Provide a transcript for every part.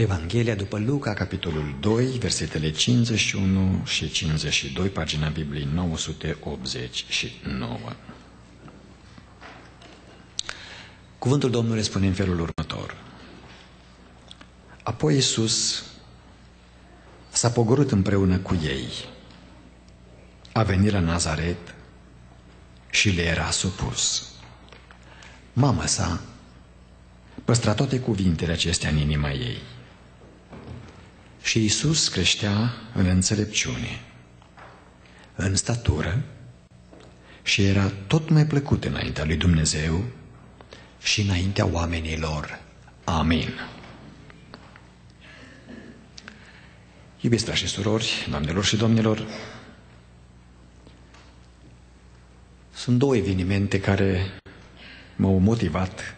Evanghelia după Luca, capitolul 2, versetele 51 și 52, pagina Bibliei 989. Cuvântul Domnului spune în felul următor. Apoi Iisus s-a pogorât împreună cu ei. A venit la Nazaret și le era supus. Mama sa păstra toate cuvintele acestea în inima ei. Și Isus creștea în înțelepciune, în statură și era tot mai plăcut înaintea lui Dumnezeu și înaintea oamenilor. Amin. Iubiți dragi și surori, doamnelor și domnilor, sunt două evenimente care m-au motivat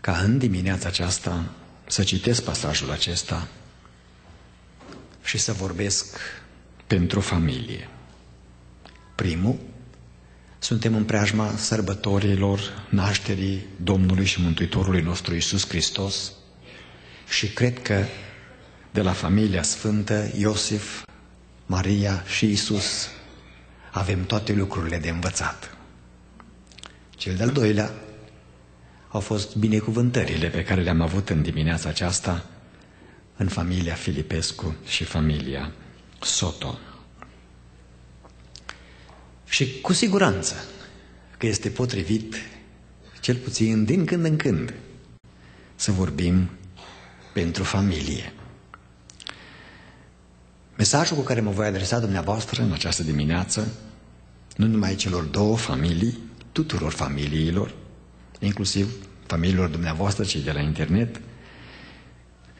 ca în dimineața aceasta să citesc pasajul acesta și să vorbesc pentru familie. Primul, suntem în preajma sărbătorilor nașterii Domnului și Mântuitorului nostru Isus Hristos și cred că de la familia sfântă Iosif, Maria și Isus avem toate lucrurile de învățat. Cel de-al doilea au fost binecuvântările pe care le-am avut în dimineața aceasta în familia Filipescu și familia Soto. Și cu siguranță că este potrivit, cel puțin din când în când, să vorbim pentru familie. Mesajul cu care mă voi adresa dumneavoastră în această dimineață, nu numai celor două familii, tuturor familiilor, inclusiv familiilor dumneavoastră, cei de la internet,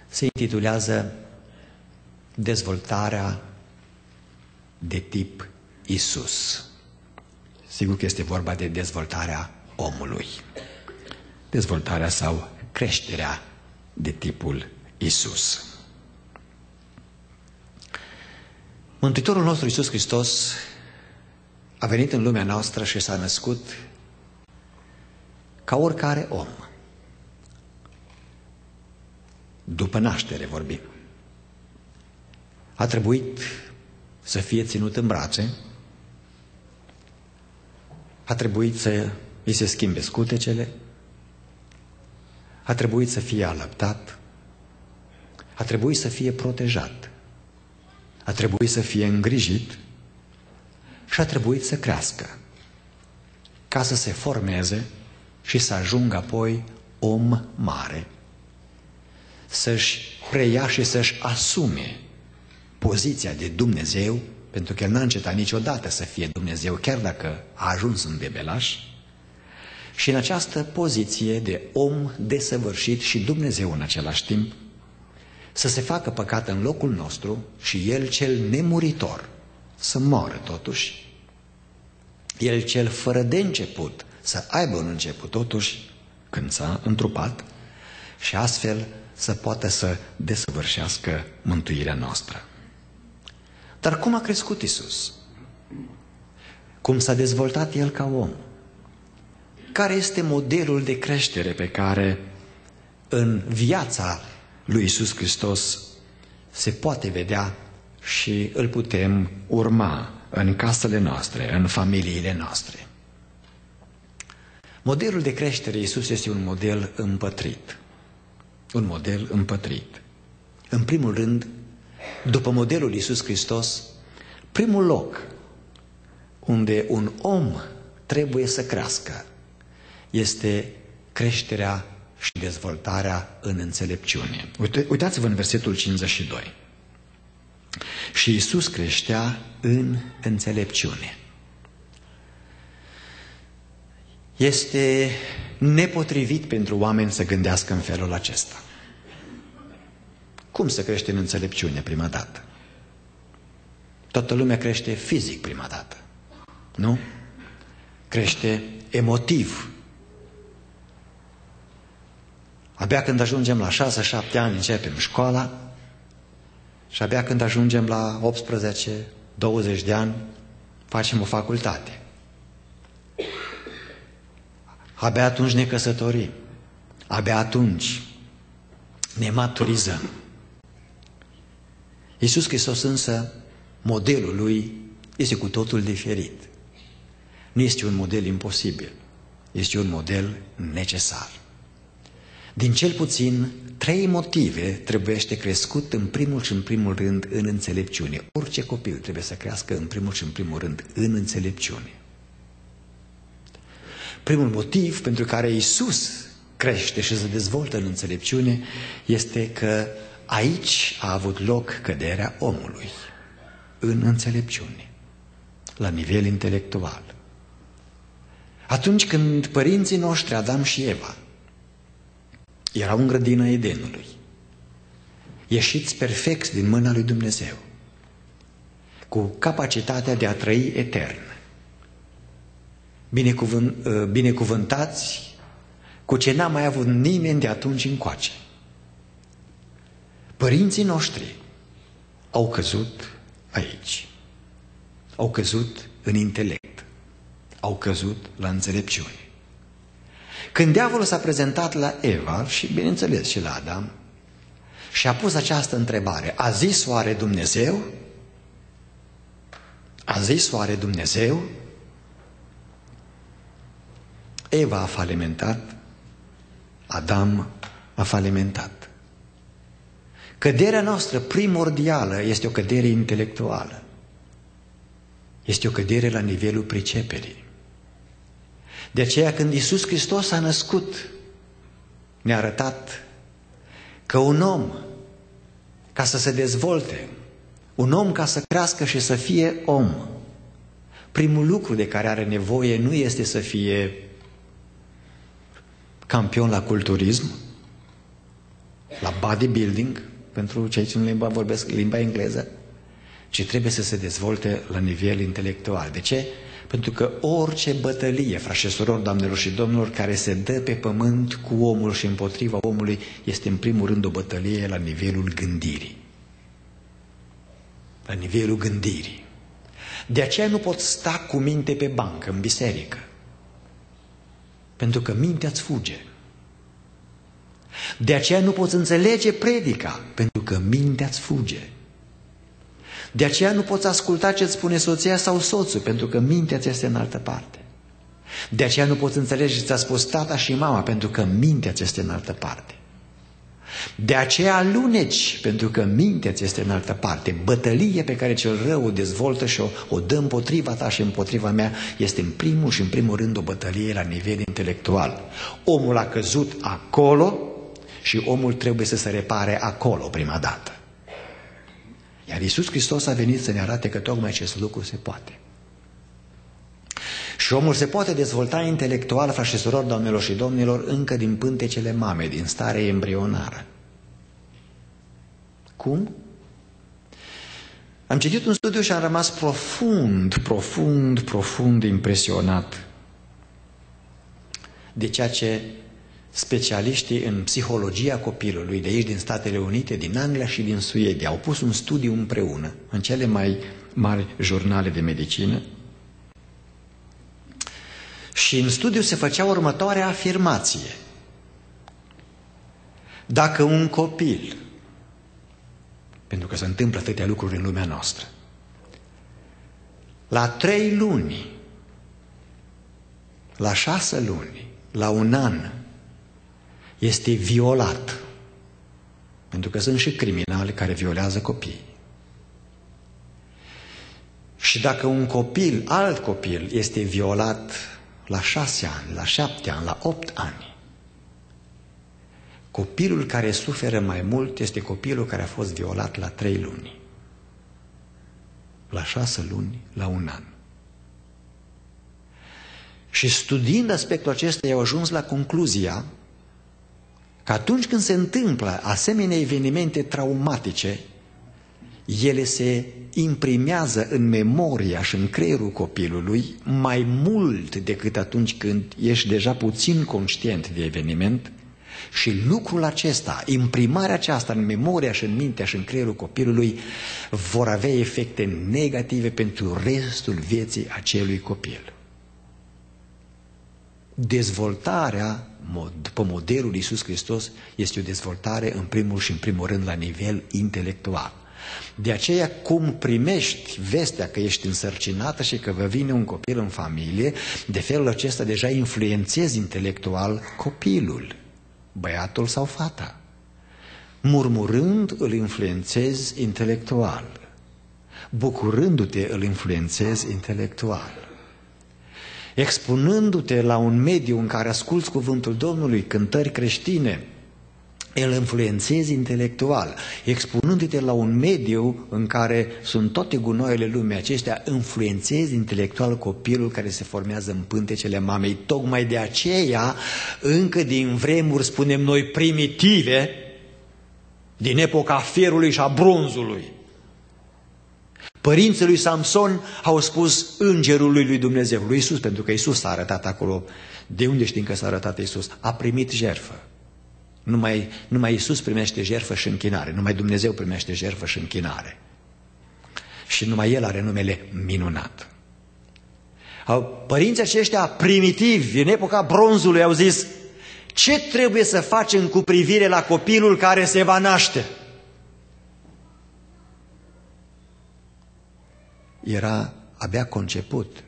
se intitulează Dezvoltarea de tip Isus. Sigur că este vorba de dezvoltarea omului. Dezvoltarea sau creșterea de tipul Isus. Mântuitorul nostru Isus Hristos a venit în lumea noastră și s-a născut ca oricare om. După naștere vorbim. A trebuit să fie ținut în brațe, a trebuit să îi se schimbe scutecele, a trebuit să fie alăptat, a trebuit să fie protejat, a trebuit să fie îngrijit. Și a trebuit să crească ca să se formeze și să ajungă apoi om mare, să-și preia și să-și asume poziția de Dumnezeu, pentru că el n-a încetat niciodată să fie Dumnezeu, chiar dacă a ajuns în bebelaș, și în această poziție de om desăvârșit și Dumnezeu în același timp, să se facă păcat în locul nostru și El cel nemuritor să moară totuși, El cel fără de început să aibă un început totuși când s-a întrupat și astfel să poată să desăvârșească mântuirea noastră. Dar cum a crescut Isus? Cum s-a dezvoltat El ca om? Care este modelul de creștere pe care în viața lui Isus Hristos se poate vedea și îl putem urma în casele noastre, în familiile noastre. Modelul de creștere Iisus este un model împătrit. Un model împătrit. În primul rând, după modelul Iisus Hristos, primul loc unde un om trebuie să crească este creșterea și dezvoltarea în înțelepciune. Uite, uitați-vă în versetul 52. Și Iisus creștea în înțelepciune. Este nepotrivit pentru oameni să gândească în felul acesta. Cum să crește în înțelepciune prima dată? Toată lumea crește fizic prima dată. Nu? Crește emotiv. Abia când ajungem la 6-7 ani începem școala și abia când ajungem la 18-20 de ani facem o facultate. Abia atunci ne căsătorim. Abia atunci ne maturizăm. Iisus Hristos însă, modelul lui este cu totul diferit. Nu este un model imposibil, este un model necesar. Din cel puțin trei motive trebuiește crescut în primul și în primul rând în înțelepciune. Orice copil trebuie să crească în primul și în primul rând în înțelepciune. Primul motiv pentru care Isus crește și se dezvoltă în înțelepciune este că aici a avut loc căderea omului în înțelepciune, la nivel intelectual. Atunci când părinții noștri, Adam și Eva, erau în grădina Edenului, ieșiți perfecți din mâna lui Dumnezeu, cu capacitatea de a trăi etern, binecuvânt, ă, binecuvântați cu ce n-a mai avut nimeni de atunci încoace. Părinții noștri au căzut aici. Au căzut în intelect. Au căzut la înțelepciune. Când diavolul s-a prezentat la Eva și, bineînțeles, și la Adam, și a pus această întrebare, a zis oare Dumnezeu? A zis oare Dumnezeu? Eva a falimentat, Adam a falimentat. Căderea noastră primordială este o cădere intelectuală. Este o cădere la nivelul priceperii. De aceea când Iisus Hristos a născut, ne-a arătat că un om, ca să se dezvolte, un om ca să crească și să fie om, primul lucru de care are nevoie nu este să fie campion la culturism, la bodybuilding, pentru cei ce nu limba, vorbesc limba engleză, ci trebuie să se dezvolte la nivel intelectual. De ce? Pentru că orice bătălie, frați și surori, doamnelor și domnilor, care se dă pe pământ cu omul și împotriva omului, este în primul rând o bătălie la nivelul gândirii. La nivelul gândirii. De aceea nu pot sta cu minte pe bancă, în biserică. Pentru că mintea îți fuge. De aceea nu poți înțelege predica, pentru că mintea îți fuge. De aceea nu poți asculta ce îți spune soția sau soțul, pentru că mintea ți este în altă parte. De aceea nu poți înțelege ce ți-a spus tata și mama, pentru că mintea ți este în altă parte. De aceea aluneci, pentru că mintea ți este în altă parte. Bătălie pe care cel rău o dezvoltă și o, o dă împotriva ta și împotriva mea este în primul și în primul rând o bătălie la nivel intelectual. Omul a căzut acolo și omul trebuie să se repare acolo prima dată. Iar Iisus Hristos a venit să ne arate că tocmai acest lucru se poate. Și omul se poate dezvolta intelectual, frați și surori, doamnelor și domnilor, încă din pântecele mame, din stare embrionară. Cum? Am citit un studiu și am rămas profund, profund, profund impresionat de ceea ce specialiștii în psihologia copilului de aici din Statele Unite, din Anglia și din Suedia au pus un studiu împreună în cele mai mari jurnale de medicină și în studiu se făcea următoarea afirmație. Dacă un copil, pentru că se întâmplă atâtea lucruri în lumea noastră, la trei luni, la șase luni, la un an, este violat. Pentru că sunt și criminali care violează copii. Și dacă un copil, alt copil, este violat la șase ani, la șapte ani, la opt ani, copilul care suferă mai mult este copilul care a fost violat la trei luni, la șase luni, la un an. Și studiind aspectul acesta, au ajuns la concluzia că atunci când se întâmplă asemenea evenimente traumatice, ele se imprimează în memoria și în creierul copilului mai mult decât atunci când ești deja puțin conștient de eveniment și lucrul acesta, imprimarea aceasta în memoria și în mintea și în creierul copilului vor avea efecte negative pentru restul vieții acelui copil. dezvoltarea după modelul Iisus Hristos este o dezvoltare în primul și în primul rând la nivel intelectual. De aceea, cum primești vestea că ești însărcinată și că vă vine un copil în familie, de felul acesta deja influențezi intelectual copilul, băiatul sau fata. Murmurând, îl influențezi intelectual. Bucurându-te, îl influențezi intelectual expunându-te la un mediu în care asculți cuvântul Domnului, cântări creștine, îl influențezi intelectual, expunându-te la un mediu în care sunt toate gunoaiele lumii acestea, influențezi intelectual copilul care se formează în pântecele mamei. Tocmai de aceea, încă din vremuri, spunem noi, primitive, din epoca fierului și a bronzului, Părinții lui Samson au spus îngerului lui Dumnezeu, lui Isus, pentru că Isus s-a arătat acolo. De unde știm că s-a arătat Isus? A primit jertfă. Numai, numai Isus primește jertfă și închinare, numai Dumnezeu primește jertfă și închinare. Și numai El are numele minunat. Părinții aceștia primitivi, în epoca bronzului, au zis, ce trebuie să facem cu privire la copilul care se va naște? era abia conceput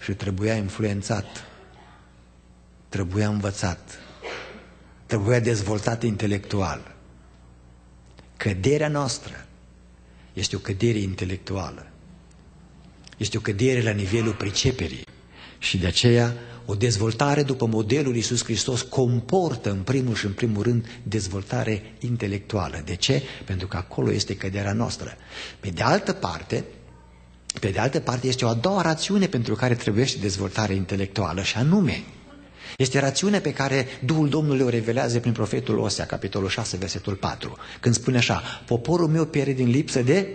și trebuia influențat, trebuia învățat, trebuia dezvoltat intelectual. Căderea noastră este o cădere intelectuală, este o cădere la nivelul priceperii și de aceea o dezvoltare după modelul Iisus Hristos comportă în primul și în primul rând dezvoltare intelectuală. De ce? Pentru că acolo este căderea noastră. Pe de altă parte, pe de altă parte, este o a doua rațiune pentru care trebuie dezvoltare intelectuală și anume, este rațiune pe care Duhul Domnului o revelează prin profetul Osea, capitolul 6, versetul 4, când spune așa, poporul meu pierde din lipsă de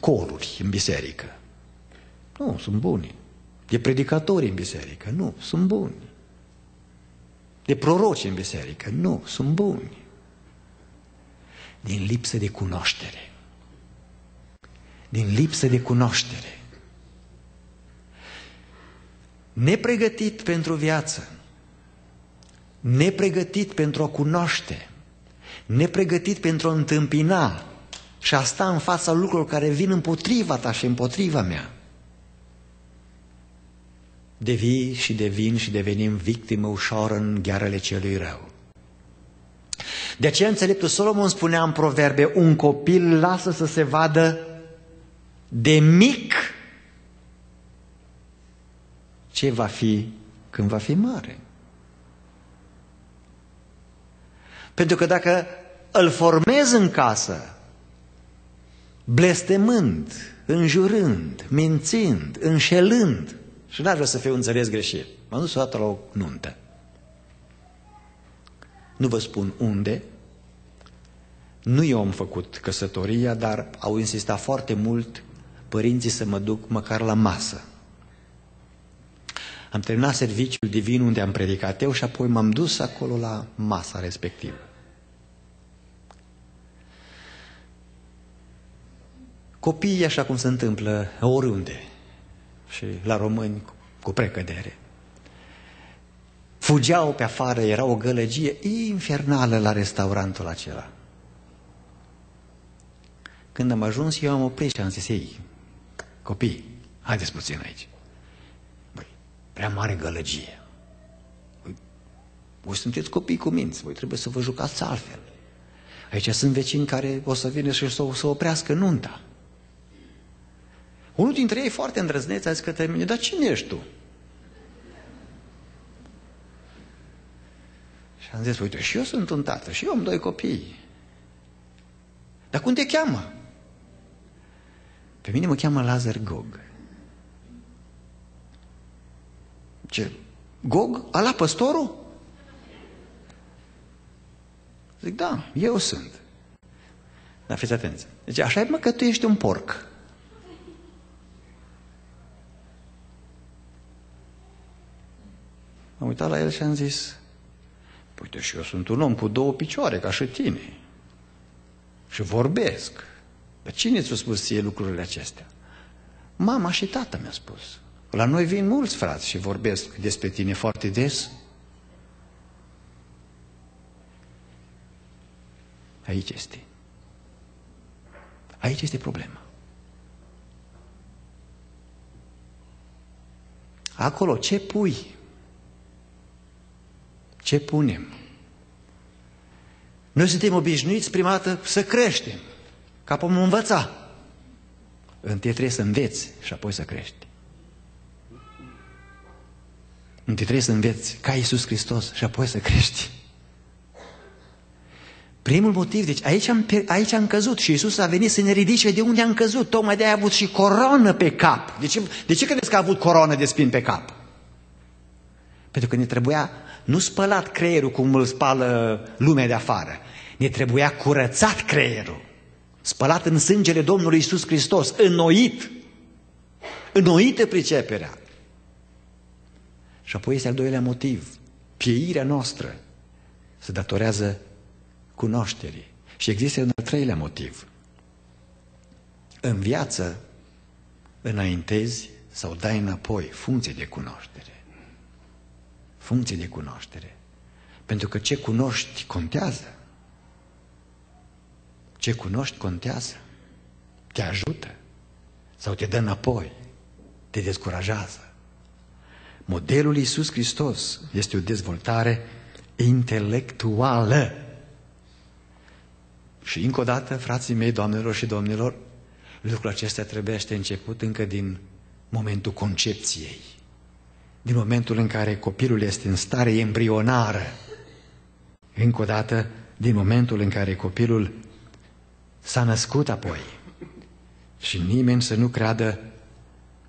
coruri în biserică. Nu, sunt buni. De predicatori în biserică. Nu, sunt buni. De proroci în biserică. Nu, sunt buni. Din lipsă de cunoaștere din lipsă de cunoaștere. Nepregătit pentru viață, nepregătit pentru a cunoaște, nepregătit pentru a întâmpina și a sta în fața lucrurilor care vin împotriva ta și împotriva mea. Devii și devin și devenim victimă ușoară în ghearele celui rău. De aceea înțeleptul Solomon spunea în proverbe, un copil lasă să se vadă de mic ce va fi când va fi mare. Pentru că dacă îl formez în casă, blestemând, înjurând, mințind, înșelând, și n-aș vrea să fiu înțeles greșit. M-am dus o dată la o nuntă. Nu vă spun unde, nu eu am făcut căsătoria, dar au insistat foarte mult părinții să mă duc măcar la masă. Am terminat serviciul divin unde am predicat eu și apoi m-am dus acolo la masa respectivă. Copiii, așa cum se întâmplă oriunde, și la români cu precădere, fugeau pe afară, era o gălăgie infernală la restaurantul acela. Când am ajuns, eu am oprit și am zis, ei, Copii, haideți puțin aici. Băi, prea mare gălăgie. Voi, voi sunteți copii cu minți, voi trebuie să vă jucați altfel. Aici sunt vecini care o să vină și să, să oprească nunta. Unul dintre ei, foarte îndrăzneț, a zis către mine, dar cine ești tu? Și am zis, uite, și eu sunt un tată, și eu am doi copii. Dar cum te cheamă? Pe mine mă cheamă Lazar Gog. Ce? Gog? Ala păstorul? Zic, da, eu sunt. Dar fiți atenți. Deci așa e mă că tu ești un porc. Am uitat la el și am zis, uite și eu sunt un om cu două picioare, ca și tine. Și vorbesc. Dar cine ți-a spus ție lucrurile acestea? Mama și tata mi-a spus. La noi vin mulți frați și vorbesc despre tine foarte des. Aici este. Aici este problema. Acolo, ce pui? Ce punem? Noi suntem obișnuiți prima dată să creștem, ca pe învăța. Întâi trebuie să înveți și apoi să crești. Întâi trebuie să înveți ca Iisus Hristos și apoi să crești. Primul motiv, deci aici am, aici am căzut și Iisus a venit să ne ridice de unde am căzut. Tocmai de-aia a avut și coroană pe cap. De ce, de ce credeți că a avut coroană de spin pe cap? Pentru că ne trebuia, nu spălat creierul cum îl spală lumea de afară, ne trebuia curățat creierul, spălat în sângele Domnului Iisus Hristos, înnoit, înnoită priceperea. Și apoi este al doilea motiv, pieirea noastră se datorează cunoașterii. Și există un al treilea motiv. În viață înaintezi sau dai înapoi funcție de cunoaștere. Funcție de cunoaștere. Pentru că ce cunoști contează. Ce cunoști contează. Te ajută sau te dă înapoi, te descurajează. Modelul Iisus Hristos este o dezvoltare intelectuală. Și încă o dată, frații mei, doamnelor și domnilor, lucrul acesta trebuie să început încă din momentul concepției. Din momentul în care copilul este în stare embrionară. Încă o dată, din momentul în care copilul s-a născut apoi. Și nimeni să nu creadă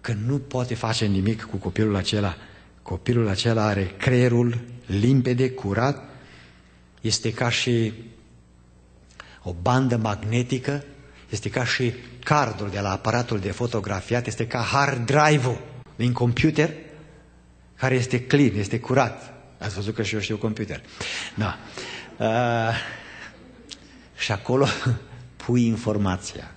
că nu poate face nimic cu copilul acela. Copilul acela are creierul limpede, curat, este ca și o bandă magnetică, este ca și cardul de la aparatul de fotografiat, este ca hard drive-ul din computer, care este clean, este curat. Ați văzut că și eu știu computer. Da. Uh, și acolo pui informația.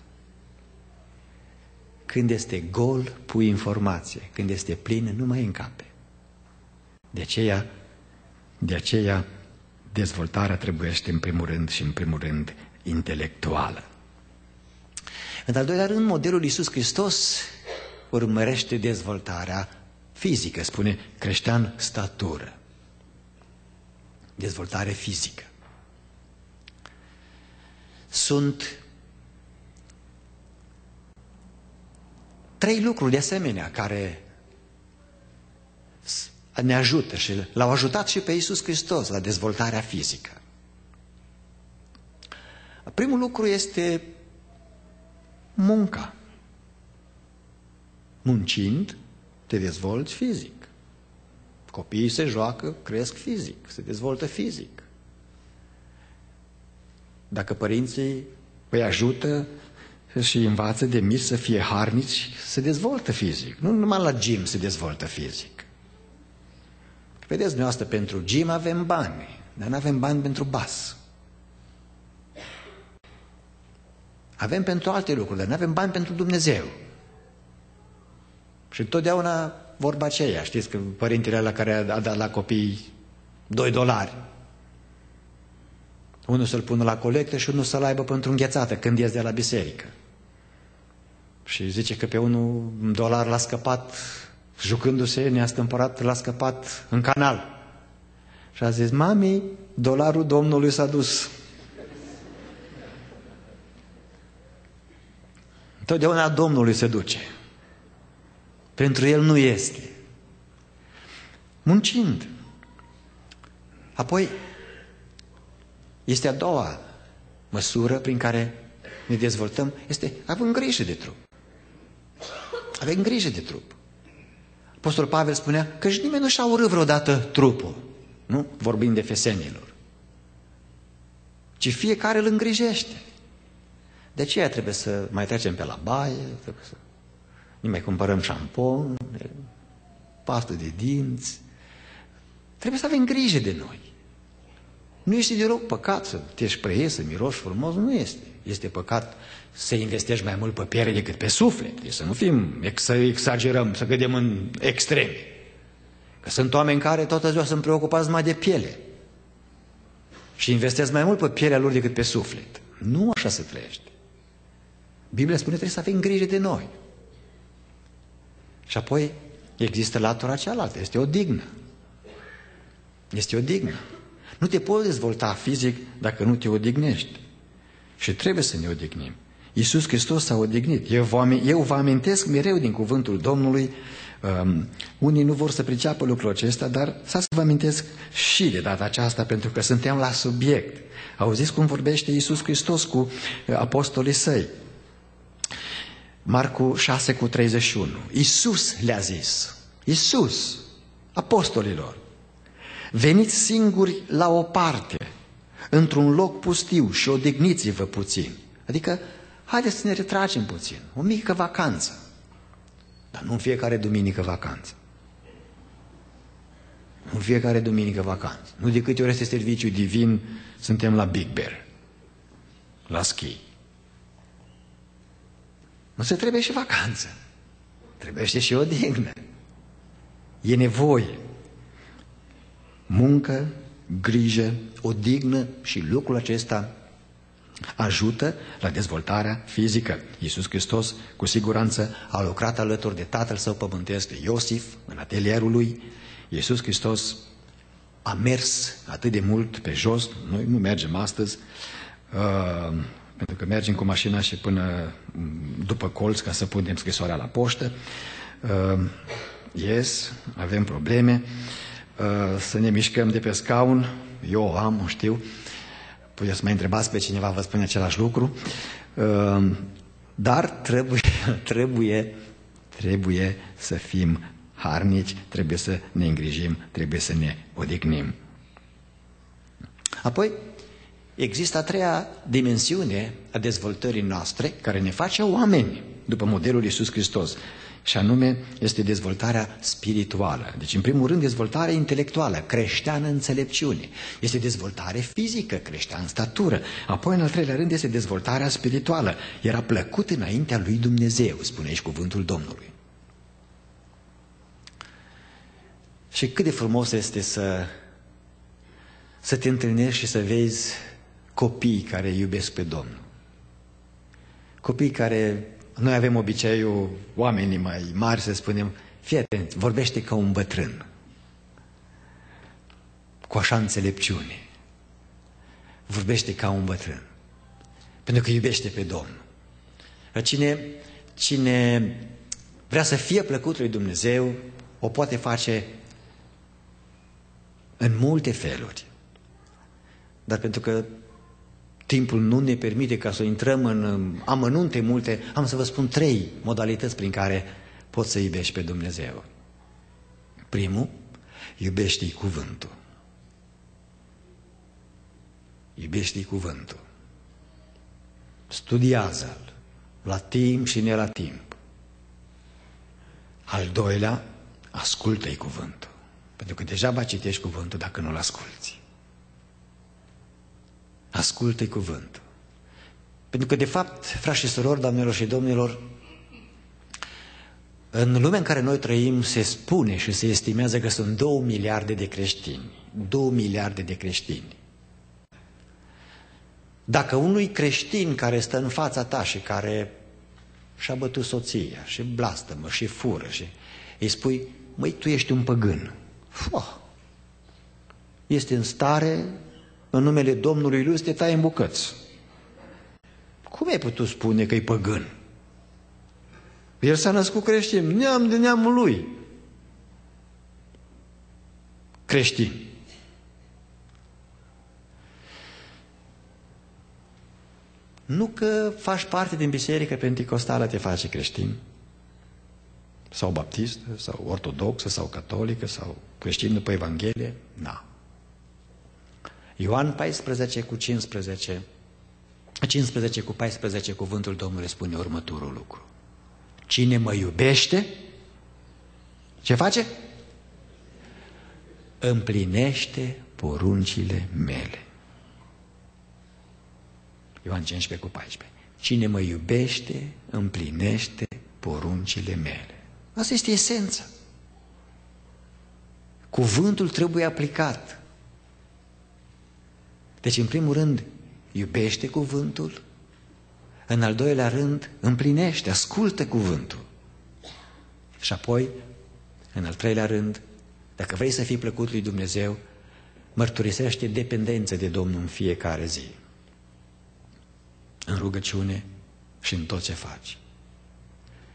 Când este gol, pui informație. Când este plin, nu mai încape. De aceea, de aceea, dezvoltarea trebuiește în primul rând și în primul rând intelectuală. În al doilea rând, modelul Iisus Hristos urmărește dezvoltarea fizică, spune creștean statură. Dezvoltare fizică. Sunt trei lucruri de asemenea care ne ajută și l-au ajutat și pe Iisus Hristos la dezvoltarea fizică. Primul lucru este munca. Muncind, te dezvolți fizic. Copiii se joacă, cresc fizic, se dezvoltă fizic. Dacă părinții îi ajută și învață de mici să fie harnici, se dezvoltă fizic. Nu numai la gym se dezvoltă fizic. Vedeți, dumneavoastră, pentru gym avem bani, dar nu avem bani pentru bas. Avem pentru alte lucruri, dar nu avem bani pentru Dumnezeu. Și întotdeauna vorba aceea, știți că părintele la care a dat la copii 2 dolari. Unul să-l pună la colectă și unul să-l aibă pentru înghețată când ies de la biserică. Și zice că pe unul un dolar l-a scăpat, jucându-se, ne-a stâmpărat, l-a scăpat în canal. Și a zis, mami, dolarul Domnului s-a dus. Întotdeauna Domnului se duce. Pentru El nu este. Muncind. Apoi, este a doua măsură prin care ne dezvoltăm, este avem grijă de trup. Avem grijă de trup. Apostol Pavel spunea că și nimeni nu și-a urât vreodată trupul. Nu? Vorbim de fesenilor. Ci fiecare îl îngrijește. De aceea trebuie să mai trecem pe la baie, trebuie să ne mai cumpărăm șampon, pastă de dinți. Trebuie să avem grijă de noi. Nu este deloc păcat să te spreiezi, să miroși frumos, nu este. Este păcat să investești mai mult pe piele decât pe suflet. Deci să nu fim, să exagerăm, să cădem în extreme. Că sunt oameni care toată ziua sunt preocupați mai de piele. Și investesc mai mult pe pielea lor decât pe suflet. Nu așa se trăiește. Biblia spune trebuie să avem grijă de noi. Și apoi există latura cealaltă, este o dignă. Este o dignă. Nu te poți dezvolta fizic dacă nu te odihnești. Și trebuie să ne odihnim. Iisus Hristos s-a odihnit. Eu vă, eu vă amintesc mereu din cuvântul Domnului, um, unii nu vor să priceapă lucrul acesta, dar să vă amintesc și de data aceasta, pentru că suntem la subiect. Auziți cum vorbește Iisus Hristos cu uh, apostolii săi. Marcu 6 cu 31. Iisus le-a zis, Iisus, apostolilor, veniți singuri la o parte, într-un loc pustiu și odihniți-vă puțin. Adică haideți să ne retragem puțin, o mică vacanță. Dar nu în fiecare duminică vacanță. Nu în fiecare duminică vacanță. Nu de câte ori este serviciu divin, suntem la Big Bear, la schi. Nu se trebuie și vacanță. Trebuie și o dignă. E nevoie. Muncă, grijă, odihnă și lucrul acesta ajută la dezvoltarea fizică. Iisus Hristos cu siguranță a lucrat alături de tatăl său pământesc, de Iosif, în atelierul lui. Iisus Hristos a mers atât de mult pe jos, noi nu mergem astăzi, uh, pentru că mergem cu mașina și până după colț ca să punem scrisoarea la poștă. Uh, yes, avem probleme. Uh, să ne mișcăm de pe scaun, eu am, știu, puteți să mai întrebați pe cineva, vă spune același lucru, ehm, dar trebuie, trebuie, trebuie să fim harnici, trebuie să ne îngrijim, trebuie să ne odihnim. Apoi, există a treia dimensiune a dezvoltării noastre care ne face oameni, după modelul Iisus Hristos și anume este dezvoltarea spirituală. Deci, în primul rând, dezvoltarea intelectuală, creștea în înțelepciune. Este dezvoltare fizică, creștea în statură. Apoi, în al treilea rând, este dezvoltarea spirituală. Era plăcut înaintea lui Dumnezeu, spune aici cuvântul Domnului. Și cât de frumos este să, să te întâlnești și să vezi copii care iubesc pe Domnul. Copii care noi avem obiceiul, oamenii mai mari, să spunem, fii atent, vorbește ca un bătrân, cu așa înțelepciune. Vorbește ca un bătrân, pentru că iubește pe Domnul. Cine, cine vrea să fie plăcut lui Dumnezeu, o poate face în multe feluri. Dar pentru că timpul nu ne permite ca să intrăm în amănunte multe, am să vă spun trei modalități prin care poți să iubești pe Dumnezeu. Primul, iubește-i cuvântul. Iubește-i cuvântul. Studiază-l la timp și ne la timp. Al doilea, ascultă-i cuvântul. Pentru că degeaba citești cuvântul dacă nu-l asculți. Ascultă cuvântul. Pentru că, de fapt, frați și surori, doamnelor și domnilor, în lumea în care noi trăim se spune și se estimează că sunt două miliarde de creștini. Două miliarde de creștini. Dacă unui creștin care stă în fața ta și care și-a bătut soția și blastămă și fură și îi spui, măi, tu ești un păgân. Fuh. Este în stare în numele Domnului lui să te tai în bucăți. Cum ai putut spune că e păgân? El s-a născut creștin, neam de neamul lui. Creștin. Nu că faci parte din biserică pentecostală te face creștin. Sau baptistă, sau ortodoxă, sau catolică, sau creștin după Evanghelie. Na. Ioan 14 cu 15, 15 cu 14, cuvântul Domnului spune următorul lucru. Cine mă iubește, ce face? Împlinește poruncile mele. Ioan 15 cu 14. Cine mă iubește, împlinește poruncile mele. Asta este esența. Cuvântul trebuie aplicat. Deci, în primul rând, iubește cuvântul, în al doilea rând, împlinește, ascultă cuvântul. Și apoi, în al treilea rând, dacă vrei să fii plăcut lui Dumnezeu, mărturisește dependență de Domnul în fiecare zi. În rugăciune și în tot ce faci.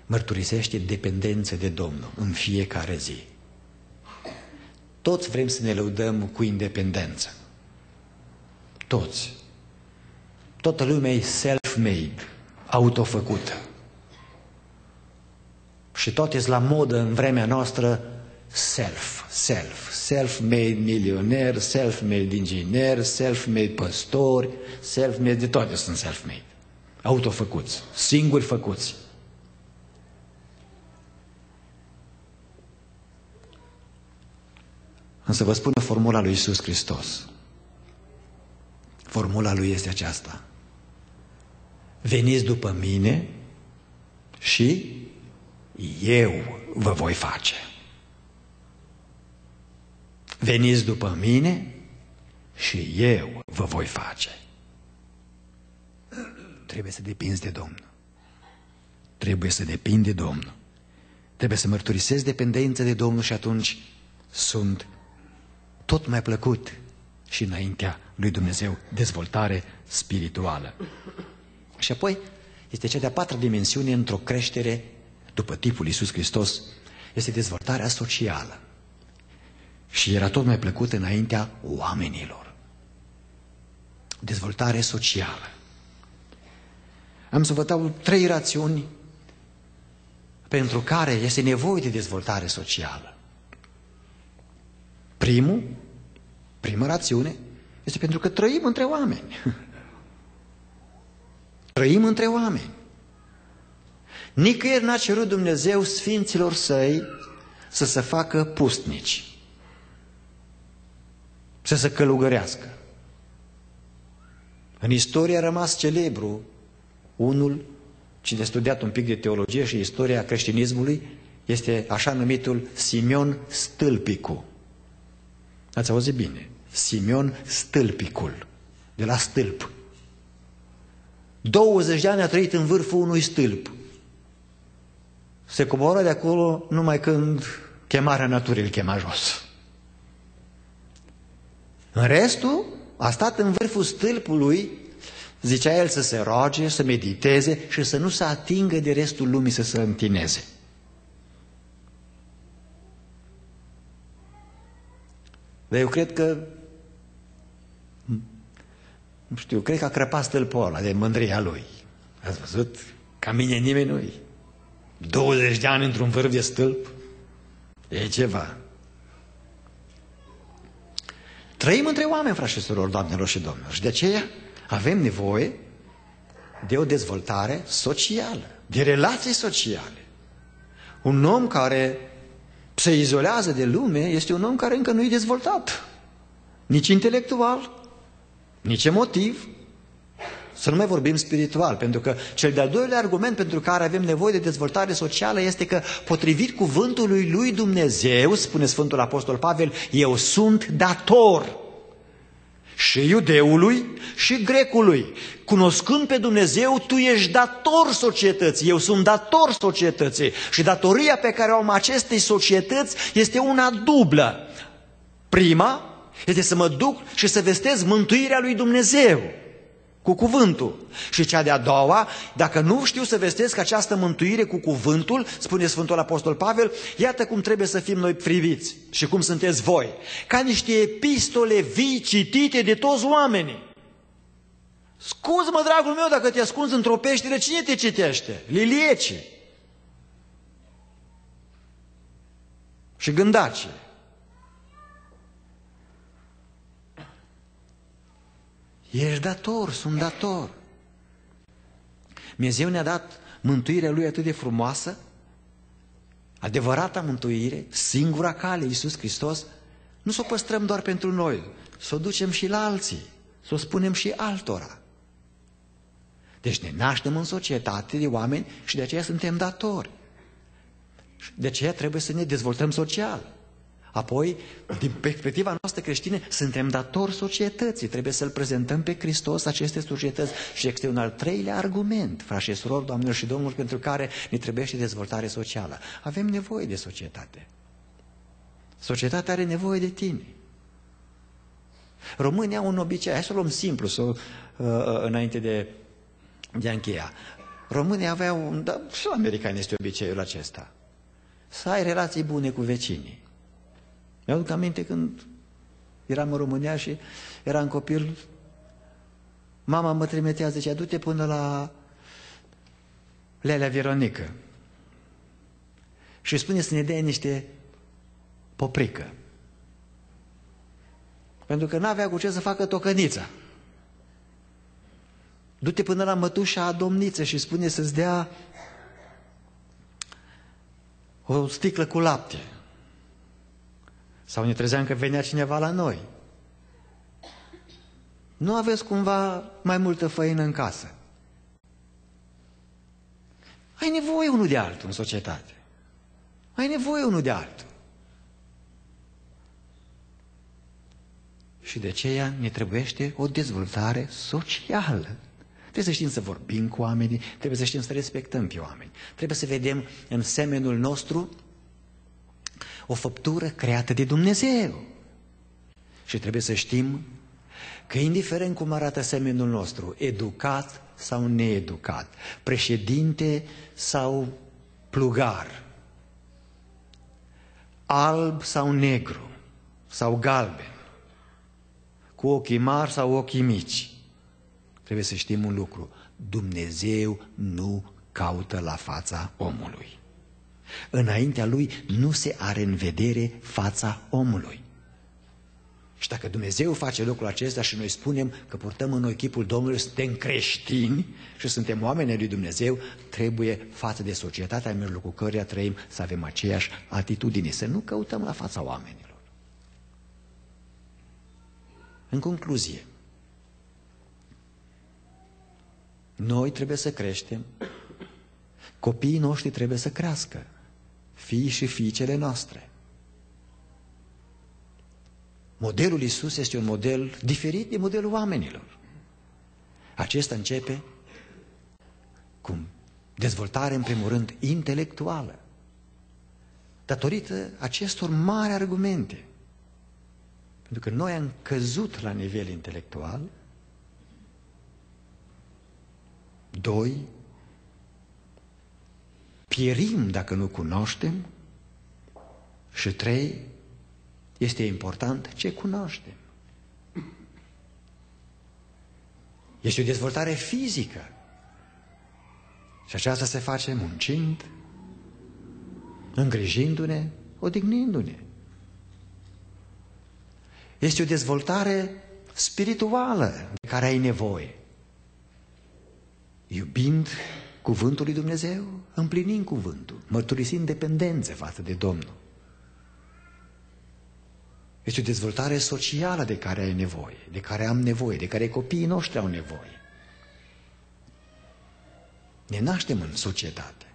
Mărturisește dependență de Domnul în fiecare zi. Toți vrem să ne lăudăm cu independență. Toți. Toată lumea e self-made, autofăcută. Și tot e la modă în vremea noastră self, self, self-made milioner, self-made inginer, self-made păstori, self-made, de toate sunt self-made. Autofăcuți, singuri făcuți. Însă vă spun formula lui Isus Hristos. Formula lui este aceasta. Veniți după mine și eu vă voi face. Veniți după mine și eu vă voi face. Trebuie să depinzi de Domnul. Trebuie să depind de Domnul. Trebuie să mărturisesc dependență de Domnul și atunci sunt tot mai plăcut și înaintea lui Dumnezeu dezvoltare spirituală. Și apoi este cea de-a patra dimensiune într-o creștere după tipul Iisus Hristos, este dezvoltarea socială. Și era tot mai plăcut înaintea oamenilor. Dezvoltare socială. Am să vă dau trei rațiuni pentru care este nevoie de dezvoltare socială. Primul, prima rațiune, este pentru că trăim între oameni. Trăim între oameni. Nicăieri n-a cerut Dumnezeu sfinților săi să se facă pustnici, să se călugărească. În istorie a rămas celebru unul, cine a studiat un pic de teologie și istoria creștinismului, este așa numitul Simeon Stâlpicu. Ați auzit bine? Simeon Stâlpicul, de la stâlp. 20 de ani a trăit în vârful unui stâlp. Se coboră de acolo numai când chemarea naturii îl chema jos. În restul, a stat în vârful stâlpului, zicea el să se roage, să mediteze și să nu se atingă de restul lumii să se întineze. Dar eu cred că nu știu, cred că a crăpat stâlpul ăla de mândria lui. Ați văzut? Ca mine nimeni nu 20 de ani într-un vârf de stâlp? E ceva. Trăim între oameni, frați și surori, doamnelor și domnilor. Și de aceea avem nevoie de o dezvoltare socială, de relații sociale. Un om care se izolează de lume este un om care încă nu e dezvoltat. Nici intelectual, nici emotiv, să nu mai vorbim spiritual, pentru că cel de-al doilea argument pentru care avem nevoie de dezvoltare socială este că, potrivit cuvântului lui Dumnezeu, spune Sfântul Apostol Pavel, eu sunt dator și iudeului și grecului. Cunoscând pe Dumnezeu, tu ești dator societății, eu sunt dator societății și datoria pe care o am acestei societăți este una dublă. Prima este să mă duc și să vestez mântuirea lui Dumnezeu cu cuvântul. Și cea de-a doua, dacă nu știu să vestesc această mântuire cu cuvântul, spune Sfântul Apostol Pavel, iată cum trebuie să fim noi priviți și cum sunteți voi. Ca niște epistole vii citite de toți oamenii. Scuză-mă, dragul meu, dacă te ascunzi într-o peșteră, cine te citește? Lilieci. Și gândace. Ești dator, sunt dator. Dumnezeu ne-a dat mântuirea Lui atât de frumoasă, adevărata mântuire, singura cale, Iisus Hristos, nu să o păstrăm doar pentru noi, să o ducem și la alții, să o spunem și altora. Deci ne naștem în societate de oameni și de aceea suntem datori. De aceea trebuie să ne dezvoltăm social. Apoi, din perspectiva noastră creștină, suntem datori societății. Trebuie să-L prezentăm pe Hristos aceste societăți. Și este un al treilea argument, frați și surori, doamnelor și domnilor, pentru care ne trebuie și dezvoltare socială. Avem nevoie de societate. Societatea are nevoie de tine. Românii au un obicei, hai să o luăm simplu, să, uh, uh, înainte de, de a încheia. Românii aveau, da, și la americani este obiceiul acesta, să ai relații bune cu vecinii. Mi-aduc aminte când eram în România și eram copil, mama mă trimitea, zicea, du-te până la Lelea Veronică și spune să ne dea niște poprică. Pentru că n-avea cu ce să facă tocănița. Du-te până la mătușa a domniță și spune să-ți dea o sticlă cu lapte. Sau ne trezeam că venea cineva la noi. Nu aveți cumva mai multă făină în casă. Ai nevoie unul de altul în societate. Ai nevoie unul de altul. Și de aceea ne trebuiește o dezvoltare socială. Trebuie să știm să vorbim cu oamenii, trebuie să știm să respectăm pe oameni. Trebuie să vedem în semenul nostru o făptură creată de Dumnezeu. Și trebuie să știm că indiferent cum arată semenul nostru, educat sau needucat, președinte sau plugar, alb sau negru sau galben, cu ochii mari sau ochii mici, trebuie să știm un lucru. Dumnezeu nu caută la fața omului. Înaintea lui nu se are în vedere fața omului. Și dacă Dumnezeu face lucrul acesta și noi spunem că purtăm în noi chipul Domnului, suntem creștini și suntem oameni lui Dumnezeu, trebuie față de societatea în cu căreia trăim să avem aceeași atitudine, să nu căutăm la fața oamenilor. În concluzie, noi trebuie să creștem, copiii noștri trebuie să crească fii și fiicele noastre. Modelul Isus este un model diferit de modelul oamenilor. Acesta începe cu dezvoltare, în primul rând, intelectuală. Datorită acestor mari argumente. Pentru că noi am căzut la nivel intelectual. Doi, pierim dacă nu cunoaștem și trei, este important ce cunoaștem. Este o dezvoltare fizică. Și aceasta se face muncind, îngrijindu-ne, odihnindu-ne. Este o dezvoltare spirituală de care ai nevoie. Iubind cuvântul lui Dumnezeu, împlinim cuvântul, mărturisind dependențe față de Domnul. Este o dezvoltare socială de care ai nevoie, de care am nevoie, de care copiii noștri au nevoie. Ne naștem în societate.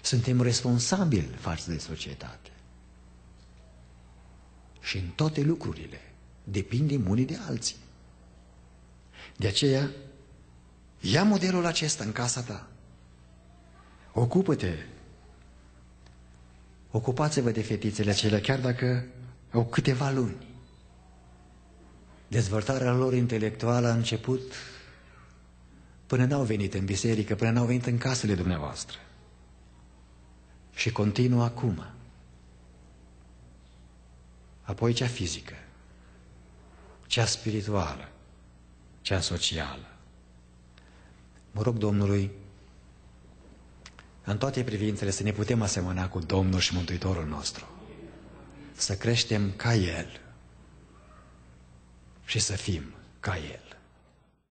Suntem responsabili față de societate. Și în toate lucrurile depindem unii de alții. De aceea Ia modelul acesta în casa ta. Ocupă-te. Ocupați-vă de fetițele acelea, chiar dacă au câteva luni. Dezvoltarea lor intelectuală a început până n-au venit în biserică, până n-au venit în casele dumneavoastră. Și continuă acum. Apoi cea fizică, cea spirituală, cea socială. Mă rog Domnului în toate privințele să ne putem asemăna cu Domnul și Mântuitorul nostru. Să creștem ca El și să fim ca El.